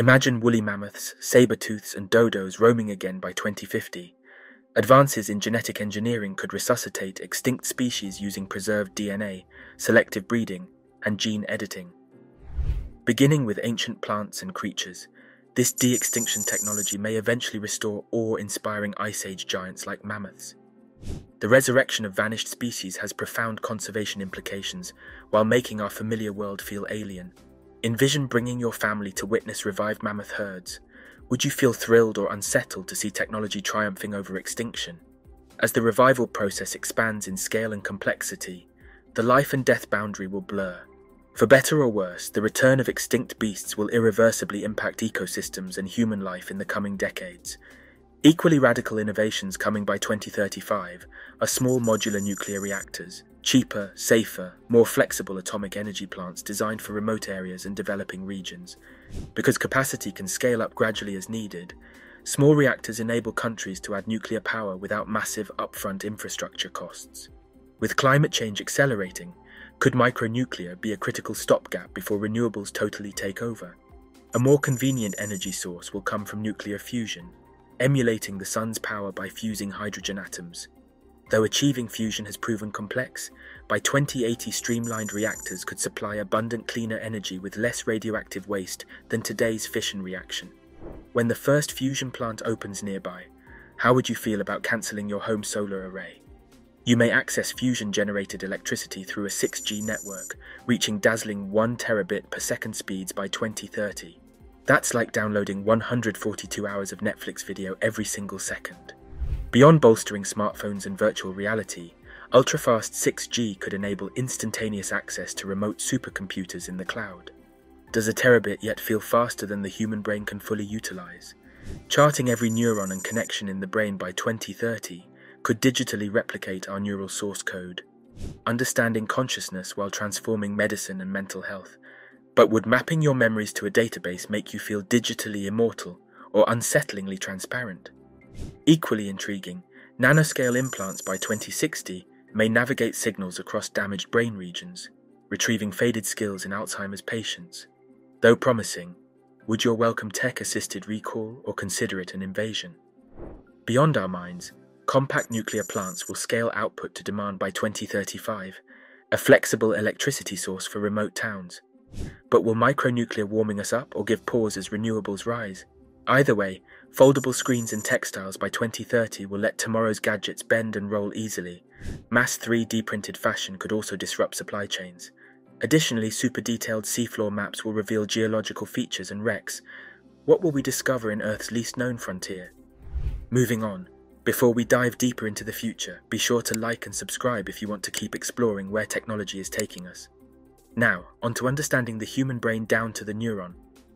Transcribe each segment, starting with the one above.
Imagine woolly mammoths, saber-tooths, and dodos roaming again by 2050. Advances in genetic engineering could resuscitate extinct species using preserved DNA, selective breeding, and gene editing. Beginning with ancient plants and creatures, this de extinction technology may eventually restore awe inspiring ice age giants like mammoths. The resurrection of vanished species has profound conservation implications while making our familiar world feel alien. Envision bringing your family to witness revived mammoth herds. Would you feel thrilled or unsettled to see technology triumphing over extinction? As the revival process expands in scale and complexity, the life and death boundary will blur. For better or worse, the return of extinct beasts will irreversibly impact ecosystems and human life in the coming decades. Equally radical innovations coming by 2035 are small modular nuclear reactors, cheaper, safer, more flexible atomic energy plants designed for remote areas and developing regions. Because capacity can scale up gradually as needed, small reactors enable countries to add nuclear power without massive upfront infrastructure costs. With climate change accelerating, could micronuclear be a critical stopgap before renewables totally take over? A more convenient energy source will come from nuclear fusion, emulating the sun's power by fusing hydrogen atoms. Though achieving fusion has proven complex, by 2080 streamlined reactors could supply abundant cleaner energy with less radioactive waste than today's fission reaction. When the first fusion plant opens nearby, how would you feel about cancelling your home solar array? You may access fusion generated electricity through a 6G network, reaching dazzling 1 terabit per second speeds by 2030. That's like downloading 142 hours of Netflix video every single second. Beyond bolstering smartphones and virtual reality, ultra-fast 6G could enable instantaneous access to remote supercomputers in the cloud. Does a terabit yet feel faster than the human brain can fully utilize? Charting every neuron and connection in the brain by 2030 could digitally replicate our neural source code, understanding consciousness while transforming medicine and mental health. But would mapping your memories to a database make you feel digitally immortal or unsettlingly transparent? Equally intriguing, nanoscale implants by 2060 may navigate signals across damaged brain regions, retrieving faded skills in Alzheimer's patients. Though promising, would your welcome tech assisted recall or consider it an invasion? Beyond our minds, compact nuclear plants will scale output to demand by 2035, a flexible electricity source for remote towns. But will micronuclear warming us up or give pause as renewables rise? Either way, foldable screens and textiles by 2030 will let tomorrow's gadgets bend and roll easily. Mass 3D printed fashion could also disrupt supply chains. Additionally, super detailed seafloor maps will reveal geological features and wrecks. What will we discover in Earth's least known frontier? Moving on, before we dive deeper into the future, be sure to like and subscribe if you want to keep exploring where technology is taking us. Now, on to understanding the human brain down to the neuron.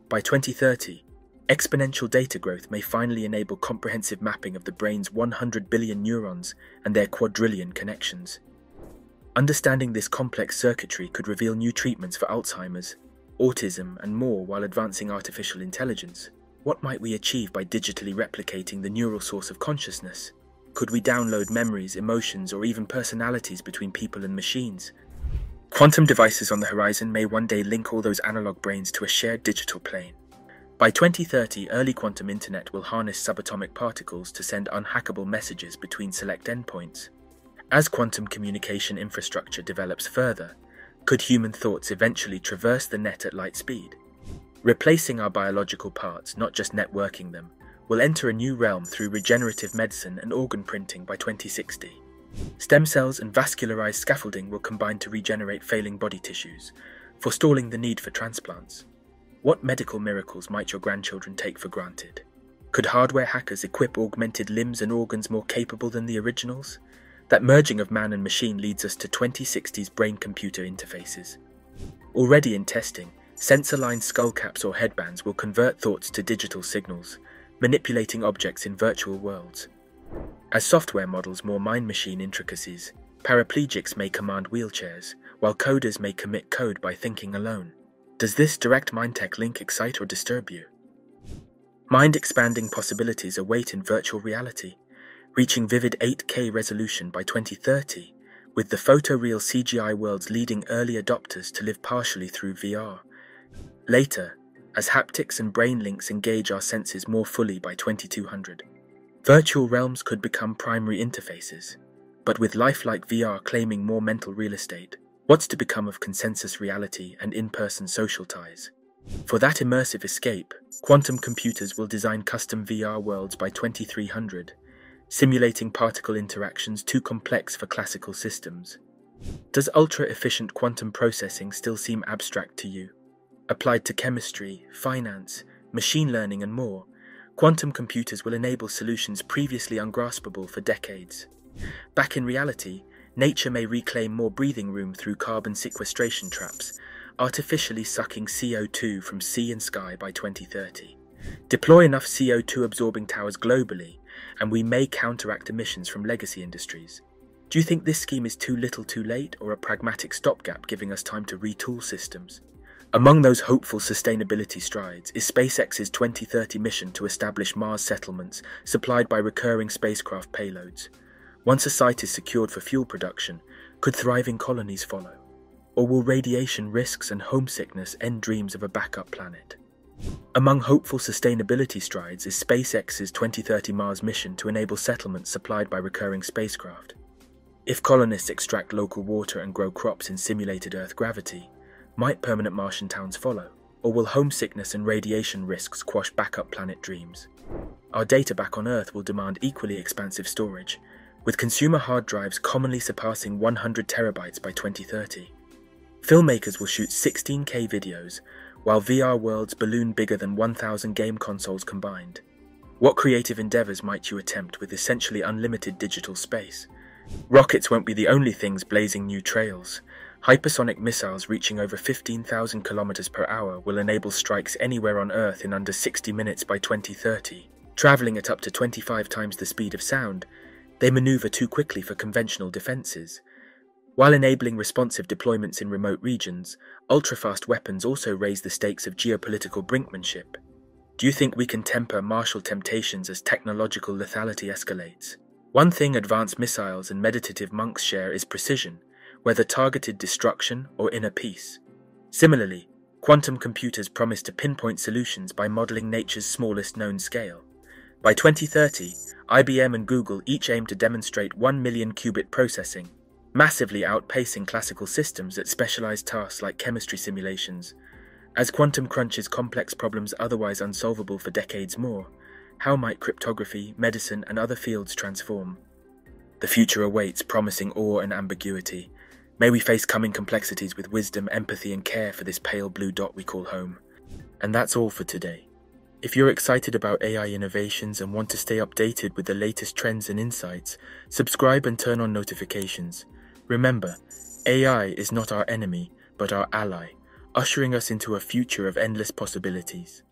By 2030, exponential data growth may finally enable comprehensive mapping of the brain's 100 billion neurons and their quadrillion connections. Understanding this complex circuitry could reveal new treatments for Alzheimer's, autism, and more while advancing artificial intelligence. What might we achieve by digitally replicating the neural source of consciousness? Could we download memories, emotions, or even personalities between people and machines? Quantum devices on the horizon may one day link all those analog brains to a shared digital plane. By 2030, early quantum internet will harness subatomic particles to send unhackable messages between select endpoints. As quantum communication infrastructure develops further, could human thoughts eventually traverse the net at light speed? Replacing our biological parts, not just networking them, will enter a new realm through regenerative medicine and organ printing by 2060. Stem cells and vascularized scaffolding will combine to regenerate failing body tissues, forestalling the need for transplants. What medical miracles might your grandchildren take for granted? Could hardware hackers equip augmented limbs and organs more capable than the originals? That merging of man and machine leads us to 2060's brain computer interfaces. Already in testing, Sensor lined skullcaps or headbands will convert thoughts to digital signals, manipulating objects in virtual worlds. As software models more mind machine intricacies, paraplegics may command wheelchairs, while coders may commit code by thinking alone. Does this direct mind tech link excite or disturb you? Mind expanding possibilities await in virtual reality, reaching vivid 8K resolution by 2030, with the photoreal CGI worlds leading early adopters to live partially through VR. Later, as haptics and brain links engage our senses more fully by 2200. Virtual realms could become primary interfaces, but with lifelike VR claiming more mental real estate, what's to become of consensus reality and in person social ties? For that immersive escape, quantum computers will design custom VR worlds by 2300, simulating particle interactions too complex for classical systems. Does ultra efficient quantum processing still seem abstract to you? Applied to chemistry, finance, machine learning, and more, quantum computers will enable solutions previously ungraspable for decades. Back in reality, nature may reclaim more breathing room through carbon sequestration traps, artificially sucking CO2 from sea and sky by 2030. Deploy enough CO2 absorbing towers globally, and we may counteract emissions from legacy industries. Do you think this scheme is too little too late or a pragmatic stopgap giving us time to retool systems? Among those hopeful sustainability strides is SpaceX's 2030 mission to establish Mars settlements supplied by recurring spacecraft payloads. Once a site is secured for fuel production, could thriving colonies follow? Or will radiation risks and homesickness end dreams of a backup planet? Among hopeful sustainability strides is SpaceX's 2030 Mars mission to enable settlements supplied by recurring spacecraft. If colonists extract local water and grow crops in simulated Earth gravity, might permanent Martian towns follow? Or will homesickness and radiation risks quash backup planet dreams? Our data back on Earth will demand equally expansive storage, with consumer hard drives commonly surpassing 100 terabytes by 2030. Filmmakers will shoot 16K videos, while VR worlds balloon bigger than 1,000 game consoles combined. What creative endeavours might you attempt with essentially unlimited digital space? Rockets won't be the only things blazing new trails. Hypersonic missiles reaching over 15,000 kilometers per hour will enable strikes anywhere on Earth in under 60 minutes by 2030. Traveling at up to 25 times the speed of sound, they maneuver too quickly for conventional defenses. While enabling responsive deployments in remote regions, ultra-fast weapons also raise the stakes of geopolitical brinkmanship. Do you think we can temper martial temptations as technological lethality escalates? One thing advanced missiles and meditative monks share is precision, whether targeted destruction or inner peace. Similarly, quantum computers promise to pinpoint solutions by modeling nature's smallest known scale. By 2030, IBM and Google each aim to demonstrate 1 million qubit processing, massively outpacing classical systems at specialized tasks like chemistry simulations. As quantum crunches complex problems otherwise unsolvable for decades more, how might cryptography, medicine, and other fields transform? The future awaits, promising awe and ambiguity. May we face coming complexities with wisdom, empathy, and care for this pale blue dot we call home. And that's all for today. If you're excited about AI innovations and want to stay updated with the latest trends and insights, subscribe and turn on notifications. Remember, AI is not our enemy, but our ally, ushering us into a future of endless possibilities.